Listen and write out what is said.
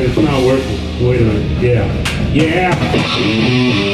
it's not working. Wait a minute. Yeah. Yeah.